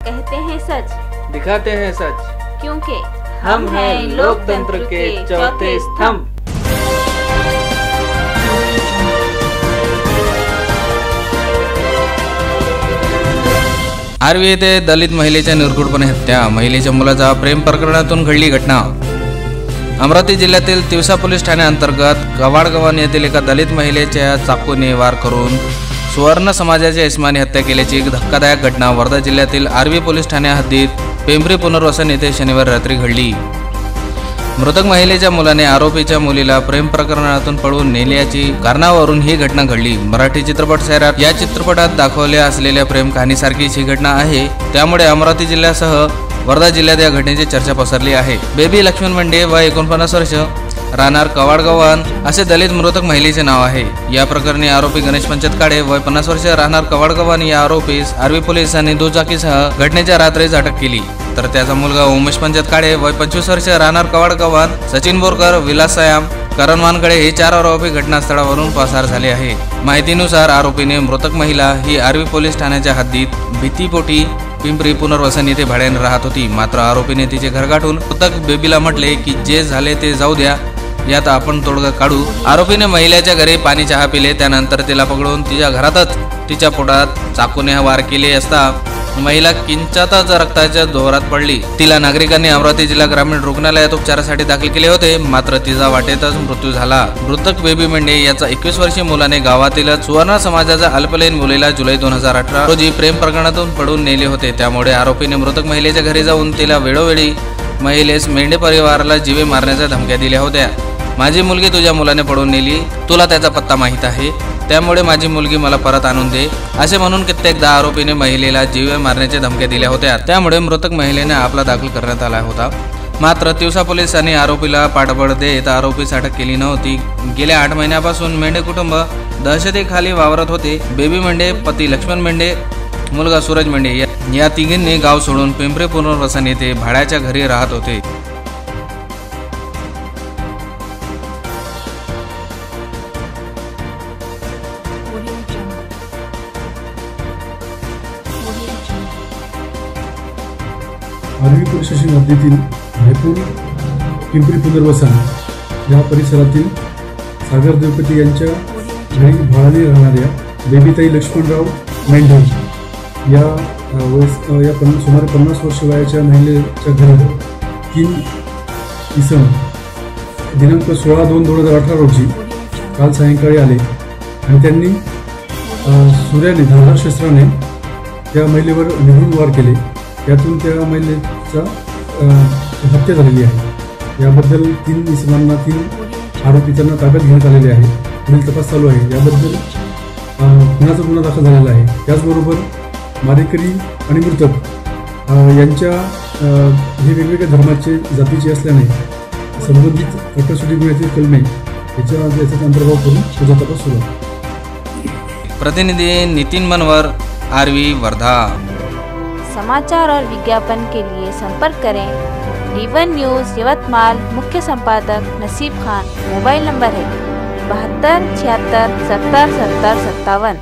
कहते हैं सच। दिखाते हैं सच। क्योंकि हम हैं लोकतंत्र के चौथे स्तंभ। आर्वी येथे दलित महिलेच्या निर्घुटपणे हत्या महिलेच्या मुलाचा प्रेम प्रकरणातून घडली घटना. अमरावती जिल्ह्यातील तिवसा पोलीस ठाण्याअंतर्गत कवाडगव्हाण येथील एका दलित महिलेच्या चाकूने वार करून सुवर्ण समाजाच्या इस्माने हत्या केल्याची एक धक्कादायक घटना वर्धा जिल्ह्यातील आर्वी पोलीस ठाण्या हद्दीत पिंपरी पुनर्वसन येथे शनिवारी रात्री घडली. मृतक महिलेच्या मुलाने आरोपीच्या मुलीला प्रेम प्रकरणातून पळवून नेल्याची कारणावरून ही घटना घडली. मराठी चित्रपट सैरात या चित्रपटात दाखवल्या असलेल्या प्रेम कहाणीसारखीच ही घटना आहे. त्यामुळे अमरावती जिल्ह्यासह वर्धा जिल्ह्यात या घटनेची चर्चा पसरली आहे. बेबी लक्ष्मण मंडे व एकोणपन्नास वर्ष. राहणार कवाडगव्हाण असे दलित मृतक महिलेचे नाव आहे. या प्रकरणी आरोपी गणेश पंचत काळे वय पन्नास वर्ष राहणार कवाडगव्हाण या आरोपीस आर्वी पोलिसांनी दुचाकीसह घटनेच्या रात्रीच अटक केली. तर त्याचा मुलगा उमेश पंचत काळे वय पंचवीस वर्ष राहणार कवाडगव्हाण सचिन बोरकर विलास सयाम करण वानकडे हे चार आरोपी घटनास्थळावरून पसार झाले आहे. माहितीनुसार आरोपीने मृतक महिला ही आर्वी पोलीस ठाण्याच्या हद्दीत भीतीपोटी पिंपरी पुनर्वसन येथे भाड्याने राहत होती. मात्र आरोपीने तिचे घर गाठून मृतक बेबीला म्हटले की जे झाले ते जाऊ द्या. यात आपण तोडगा काढू. आरोपीने महिलेच्या घरी पाणी चहा पिले त्यानंतर तिला पकडून तिच्या घरातच तिच्या पोटात चाकूने वार केले असता महिला किंचातच रक्ताच्या जोरात पडली. तिला नागरिकांनी अमरावती जिल्हा ग्रामीण रुग्णालयात उपचारासाठी दाखल केले होते. मात्र तिचा वाटेतच मृत्यू झाला. मृतक बेबी मेंढे याचा एकवीस वर्षीय मुलाने गावातील सुवर्ण समाजाच्या अल्पलयीन मुलीला जुलै दोन हजार अठरा रोजी प्रेम प्रकरणातून पडून नेले होते. त्यामुळे आरोपीने मृतक महिलेच्या घरी जाऊन तिला वेळोवेळी महिलेस मेंढे परिवाराला जीवे मारण्याच्या धमक्या दिल्या होत्या. माझी मुलगी तुझ्या मुलाने पडून नेली. तुला त्याचा पत्ता माहीत आहे. त्यामुळे माझी मुलगी मला परत आणून दे. असे म्हणून कित्येकदा आरोपीने महिलेला जीवे मारण्याच्या धमक्या दिल्या होत्या. त्यामुळे मृतक महिलेने आपला दाखल करण्यात आला होता. मात्र तिवसा पोलिसांनी आरोपीला पाठबळ देत आरोपीस अटक केली नव्हती. गेल्या आठ महिन्यापासून मेंढे कुटुंब दहशतीखाली वावरत होते. बेबी मेंढे पती लक्ष्मण मेंढे मुलगा सूरज मेंढे या- या तिघींनी गाव सोडून पिंपरी पुनर्वसन येथे भाड्याच्या घरी राहत होते. आर्वी प्रशासन हद्दीतील रायपूर पिंपरी पुनर्वसन या परिसरातील सागर देवपती यांच्या घरी भाडाने राहणाऱ्या बेबीताई लक्ष्मणराव मेंढे या अ, वयस या पन्नास सुमारे पन्नास वर्ष वयाच्या महिलेच्या घरी तीन इसम दिनांक सोळा दोन दोन हजार अठरा रोजी काल सायंकाळी आले आणि त्यांनी सूर्याने धारशस्त्राने शस्त्राने त्या महिलेवर निघून वार केले. यातून त्या महिलेचा हत्या झालेली आहे. याबद्दल तीन इसमांना तीन आरोपीच्यांना ताब्यात घेण्यात आलेले आहे पुढील तपास चालू आहे. याबद्दल अ, खुनाचा गुन्हा दाखल झालेला आहे. त्याचबरोबर मारेकरी आणि मृतक यांच्या हे वेगवेगळ्या धर्माचे जातीचे असल्याने संबंधित प्रकरसुटी गुन्ह्यातील कलमे याच्या याचा अंतर्भाव करून पुढचा तपास सुरू प्रतिनिधी नितीन नितिन मनवर आरवी वर्धा. समाचार और विज्ञापन के लिए संपर्क करें। डीवन न्यूज़ यवतमाल मुख्य संपादक नसीब खान, मोबाइल नंबर है बहत्तर छिहत्तर सत्तर सत्तर सत्तावन।